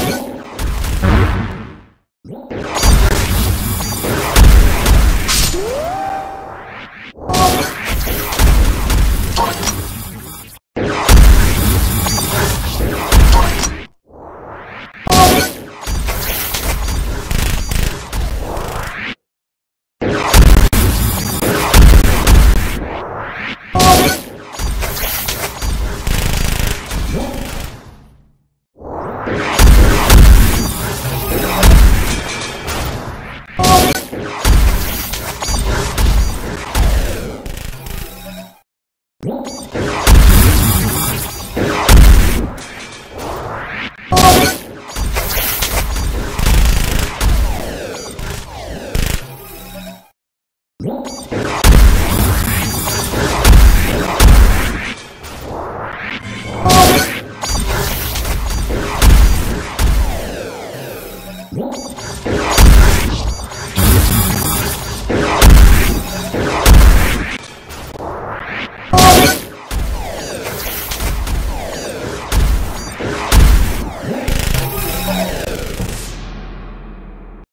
Thank you. What?